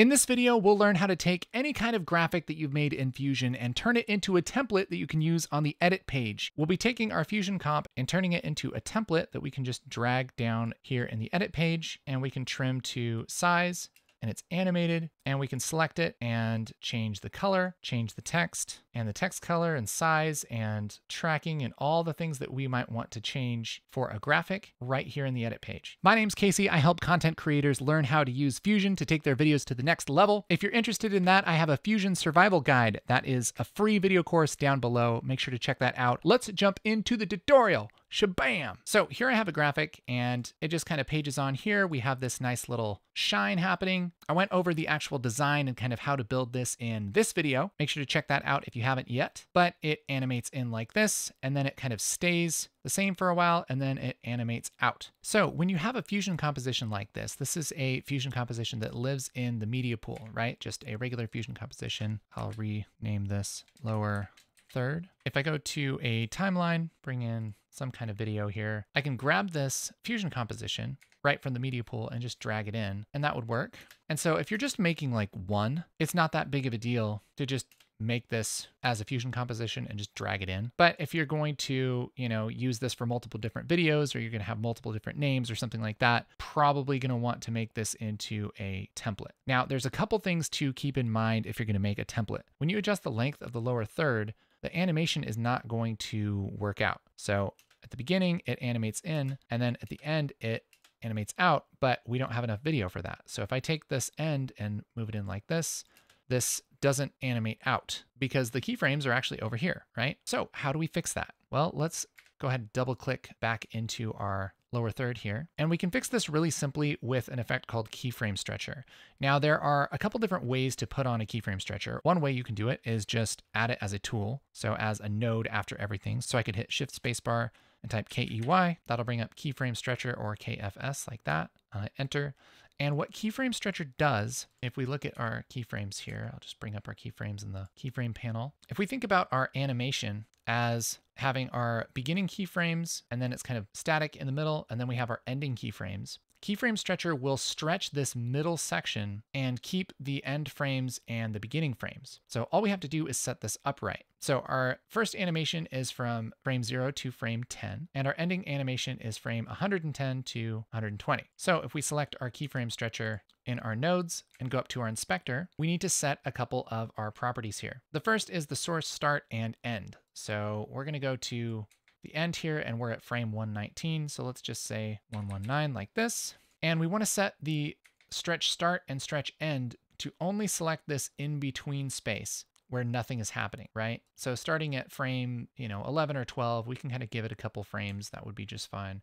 In this video, we'll learn how to take any kind of graphic that you've made in Fusion and turn it into a template that you can use on the edit page. We'll be taking our Fusion comp and turning it into a template that we can just drag down here in the edit page and we can trim to size and it's animated and we can select it and change the color, change the text and the text color and size and tracking and all the things that we might want to change for a graphic right here in the edit page. My name's Casey. I help content creators learn how to use Fusion to take their videos to the next level. If you're interested in that, I have a Fusion survival guide. That is a free video course down below. Make sure to check that out. Let's jump into the tutorial. Shabam! So here I have a graphic and it just kind of pages on here. We have this nice little shine happening. I went over the actual design and kind of how to build this in this video. Make sure to check that out if you haven't yet. But it animates in like this and then it kind of stays the same for a while and then it animates out. So when you have a fusion composition like this, this is a fusion composition that lives in the media pool, right? Just a regular fusion composition. I'll rename this lower third. If I go to a timeline, bring in some kind of video here, I can grab this fusion composition right from the media pool and just drag it in and that would work. And so if you're just making like one, it's not that big of a deal to just make this as a fusion composition and just drag it in. But if you're going to, you know, use this for multiple different videos or you're going to have multiple different names or something like that, probably going to want to make this into a template. Now, there's a couple things to keep in mind if you're going to make a template. When you adjust the length of the lower third, the animation is not going to work out. So at the beginning, it animates in, and then at the end, it animates out, but we don't have enough video for that. So if I take this end and move it in like this, this doesn't animate out because the keyframes are actually over here, right? So how do we fix that? Well, let's go ahead and double click back into our lower third here. And we can fix this really simply with an effect called keyframe stretcher. Now there are a couple different ways to put on a keyframe stretcher. One way you can do it is just add it as a tool. So as a node after everything. So I could hit shift spacebar and type KEY. That'll bring up keyframe stretcher or KFS like that. Uh, enter. And what keyframe stretcher does, if we look at our keyframes here, I'll just bring up our keyframes in the keyframe panel. If we think about our animation as having our beginning keyframes and then it's kind of static in the middle and then we have our ending keyframes. Keyframe stretcher will stretch this middle section and keep the end frames and the beginning frames. So all we have to do is set this upright. So our first animation is from frame 0 to frame 10, and our ending animation is frame 110 to 120. So if we select our keyframe stretcher in our nodes and go up to our inspector, we need to set a couple of our properties here. The first is the source start and end. So we're going to go to the end here and we're at frame 119. So let's just say 119 like this. And we want to set the stretch start and stretch end to only select this in between space where nothing is happening, right? So starting at frame, you know, 11 or 12, we can kind of give it a couple frames. That would be just fine.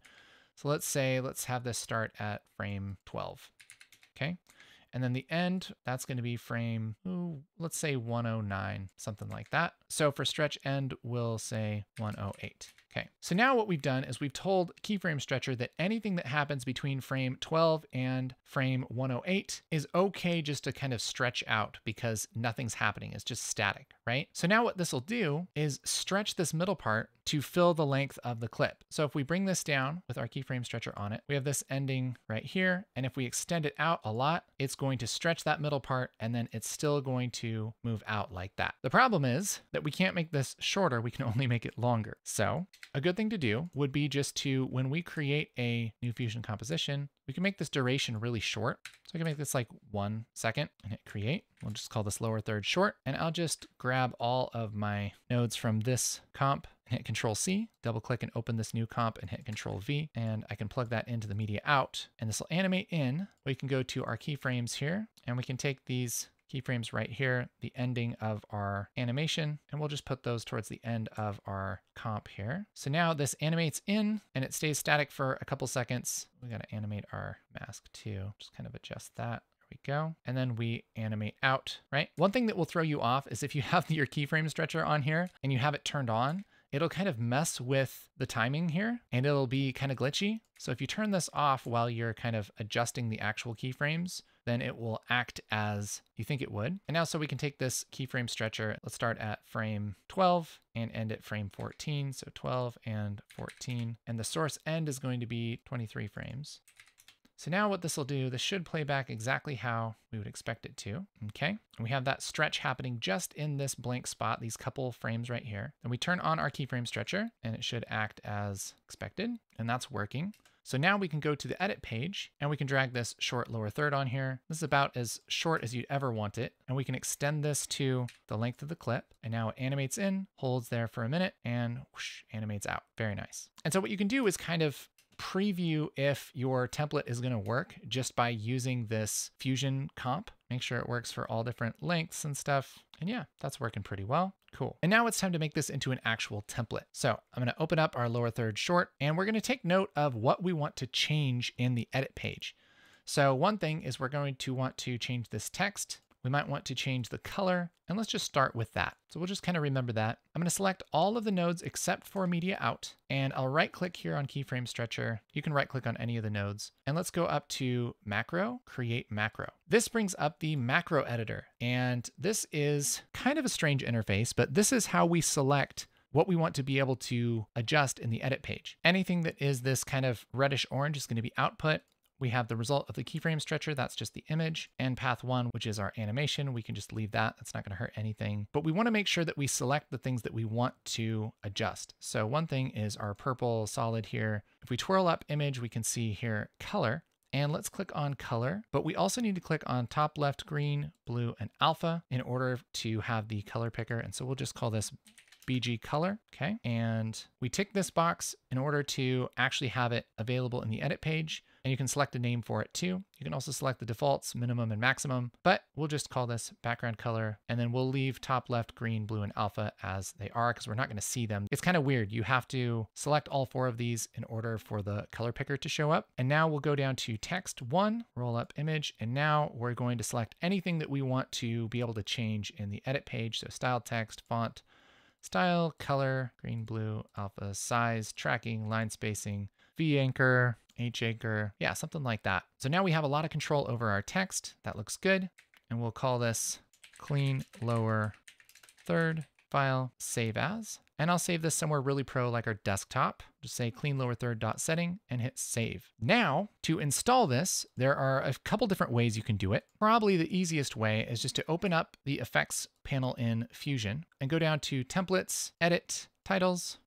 So let's say, let's have this start at frame 12. Okay. And then the end, that's going to be frame, ooh, let's say 109, something like that. So for stretch end, we'll say 108. Okay, so now what we've done is we've told keyframe stretcher that anything that happens between frame 12 and frame 108 is okay just to kind of stretch out because nothing's happening. It's just static, right? So now what this will do is stretch this middle part to fill the length of the clip. So if we bring this down with our keyframe stretcher on it, we have this ending right here. And if we extend it out a lot, it's going to stretch that middle part and then it's still going to move out like that. The problem is that we can't make this shorter. We can only make it longer. So a good thing to do would be just to, when we create a new fusion composition, we can make this duration really short. So I can make this like one second and hit create. We'll just call this lower third short. And I'll just grab all of my nodes from this comp hit control C, double click and open this new comp and hit control V. And I can plug that into the media out and this will animate in. We can go to our keyframes here and we can take these keyframes right here, the ending of our animation, and we'll just put those towards the end of our comp here. So now this animates in and it stays static for a couple seconds. We got to animate our mask too. Just kind of adjust that There we go. And then we animate out, right? One thing that will throw you off is if you have your keyframe stretcher on here and you have it turned on, it'll kind of mess with the timing here and it'll be kind of glitchy. So if you turn this off while you're kind of adjusting the actual keyframes, then it will act as you think it would. And now so we can take this keyframe stretcher, let's start at frame 12 and end at frame 14. So 12 and 14. And the source end is going to be 23 frames. So now what this will do, this should play back exactly how we would expect it to. Okay. And we have that stretch happening just in this blank spot, these couple frames right here. Then we turn on our keyframe stretcher and it should act as expected. And that's working. So now we can go to the edit page and we can drag this short lower third on here. This is about as short as you'd ever want it. And we can extend this to the length of the clip. And now it animates in, holds there for a minute and whoosh, animates out. Very nice. And so what you can do is kind of preview if your template is going to work just by using this Fusion comp. Make sure it works for all different lengths and stuff. And yeah, that's working pretty well. Cool. And now it's time to make this into an actual template. So I'm going to open up our lower third short and we're going to take note of what we want to change in the edit page. So one thing is we're going to want to change this text we might want to change the color, and let's just start with that. So we'll just kind of remember that. I'm gonna select all of the nodes except for media out, and I'll right click here on keyframe stretcher. You can right click on any of the nodes, and let's go up to macro, create macro. This brings up the macro editor, and this is kind of a strange interface, but this is how we select what we want to be able to adjust in the edit page. Anything that is this kind of reddish orange is going to be output. We have the result of the keyframe stretcher, that's just the image, and path one, which is our animation. We can just leave that, that's not gonna hurt anything. But we wanna make sure that we select the things that we want to adjust. So one thing is our purple solid here. If we twirl up image, we can see here color, and let's click on color, but we also need to click on top left green, blue, and alpha in order to have the color picker. And so we'll just call this BG color, okay? And we tick this box in order to actually have it available in the edit page. And you can select a name for it too. You can also select the defaults, minimum and maximum, but we'll just call this background color. And then we'll leave top left, green, blue, and alpha as they are because we're not gonna see them. It's kind of weird. You have to select all four of these in order for the color picker to show up. And now we'll go down to text one, roll up image. And now we're going to select anything that we want to be able to change in the edit page. So style text, font, style, color, green, blue, alpha, size, tracking, line spacing, V anchor, H anchor, yeah, something like that. So now we have a lot of control over our text. That looks good. And we'll call this clean lower third file save as. And I'll save this somewhere really pro like our desktop. Just say clean lower third dot setting and hit save. Now to install this, there are a couple different ways you can do it. Probably the easiest way is just to open up the effects panel in Fusion and go down to templates, edit, titles,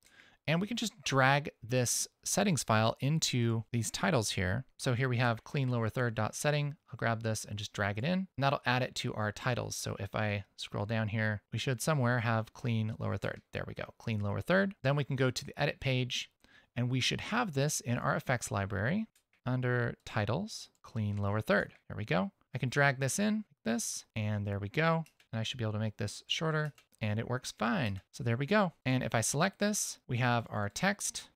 and we can just drag this settings file into these titles here. So here we have clean lower third dot setting. I'll grab this and just drag it in and that'll add it to our titles. So if I scroll down here, we should somewhere have clean lower third. There we go, clean lower third. Then we can go to the edit page and we should have this in our effects library under titles, clean lower third. There we go. I can drag this in like this and there we go. And I should be able to make this shorter and it works fine. So there we go. And if I select this, we have our text.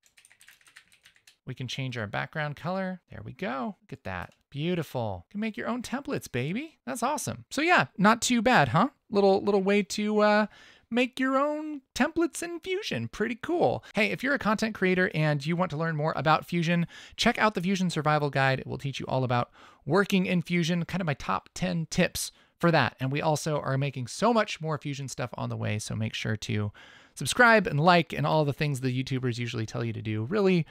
We can change our background color. There we go. Look at that. Beautiful. You can make your own templates, baby. That's awesome. So yeah, not too bad, huh? Little little way to uh, make your own templates in Fusion. Pretty cool. Hey, if you're a content creator and you want to learn more about Fusion, check out the Fusion Survival Guide. It will teach you all about working in Fusion, kind of my top 10 tips for that. And we also are making so much more Fusion stuff on the way. So make sure to subscribe and like and all the things the YouTubers usually tell you to do. Really,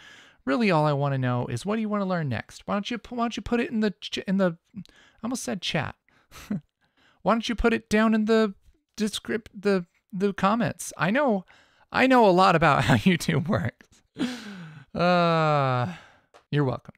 really all I want to know is what do you want to learn next? Why don't you why don't you put it in the in the I almost said chat. why don't you put it down in the descript the the comments? I know I know a lot about how YouTube works. Uh you're welcome.